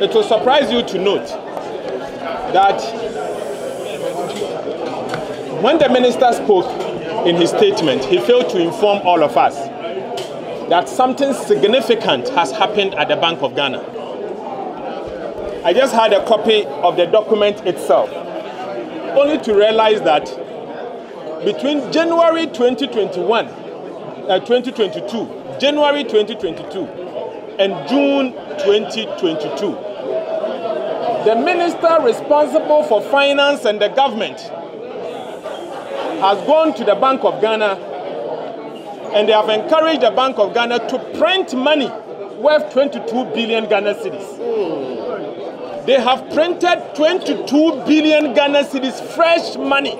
it will surprise you to note that when the minister spoke in his statement, he failed to inform all of us that something significant has happened at the Bank of Ghana. I just had a copy of the document itself, only to realize that between January 2021, uh, 2022, January 2022, and June 2022, the minister responsible for finance and the government has gone to the Bank of Ghana and they have encouraged the Bank of Ghana to print money worth 22 billion Ghana cedis. They have printed 22 billion Ghana cedis fresh money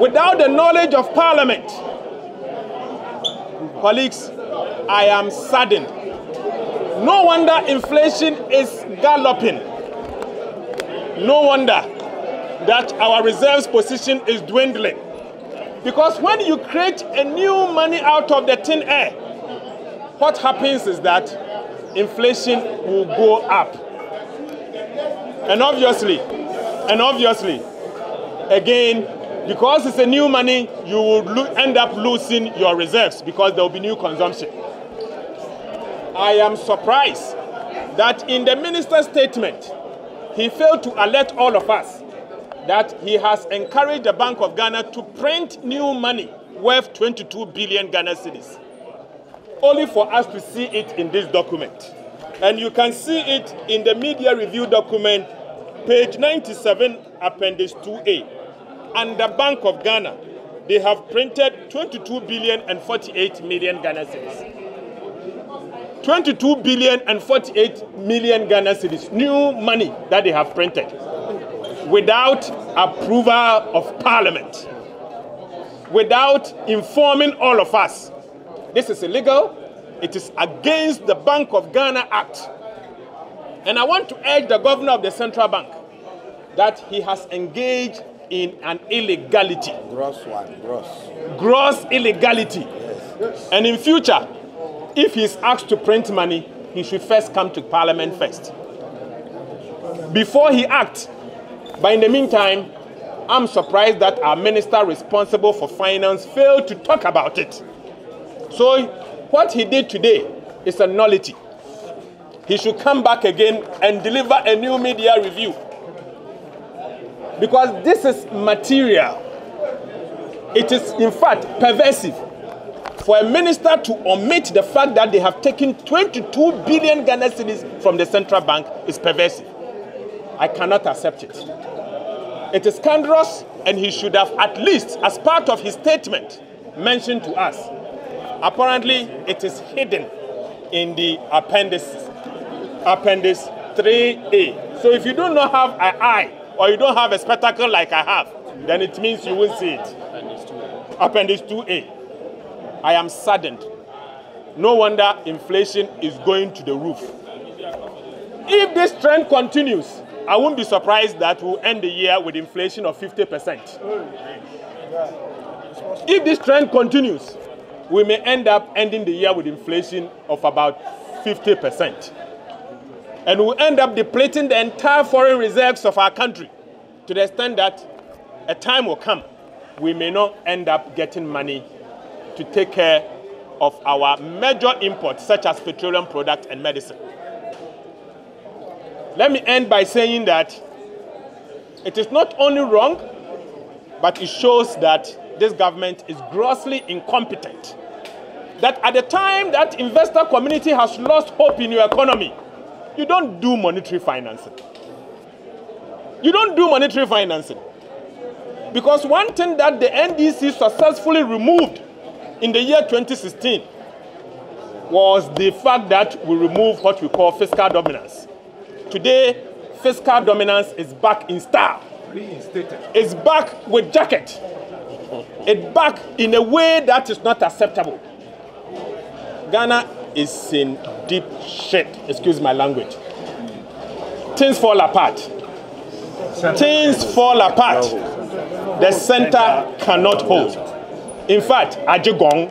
without the knowledge of Parliament. Colleagues, I am saddened. No wonder inflation is galloping. No wonder that our reserves position is dwindling. Because when you create a new money out of the thin air, what happens is that inflation will go up. And obviously, and obviously, again, because it's a new money, you will end up losing your reserves because there will be new consumption. I am surprised that in the minister's statement, he failed to alert all of us that he has encouraged the Bank of Ghana to print new money worth 22 billion Ghana cedis, only for us to see it in this document. And you can see it in the mid-year review document, page 97, appendix 2A. And the Bank of Ghana, they have printed 22 billion and 48 million Ghana cedis. 22 billion and 48 million Ghana cedis, new money that they have printed without approval of Parliament, without informing all of us. This is illegal. It is against the Bank of Ghana Act. And I want to urge the governor of the central bank that he has engaged in an illegality. Gross one, gross. Gross illegality. Yes. And in future, if he's asked to print money, he should first come to parliament first. Before he acts, but in the meantime, I'm surprised that our minister responsible for finance failed to talk about it. So, what he did today is a nullity. He should come back again and deliver a new mid-year review. Because this is material. It is, in fact, pervasive for a minister to omit the fact that they have taken 22 billion Ghana cedis from the central bank is pervasive. I cannot accept it. It is scandalous, and he should have at least, as part of his statement, mentioned to us. Apparently, it is hidden in the appendix, appendix 3A. So if you do not have an eye or you don't have a spectacle like I have, then it means you won't see it. Appendix 2A. I am saddened. No wonder inflation is going to the roof. If this trend continues, I won't be surprised that we'll end the year with inflation of 50%. If this trend continues, we may end up ending the year with inflation of about 50%. And we'll end up depleting the entire foreign reserves of our country to the extent that a time will come we may not end up getting money to take care of our major imports, such as petroleum products and medicine. Let me end by saying that it is not only wrong, but it shows that this government is grossly incompetent. That at the time that investor community has lost hope in your economy, you don't do monetary financing. You don't do monetary financing. Because one thing that the NDC successfully removed in the year 2016 was the fact that we removed what we call fiscal dominance. Today, fiscal dominance is back in style. Reinstated. It's back with jacket. It's back in a way that is not acceptable. Ghana is in deep shit. Excuse my language. Things fall apart. Things fall apart. The center cannot hold. In fact, Ajigong.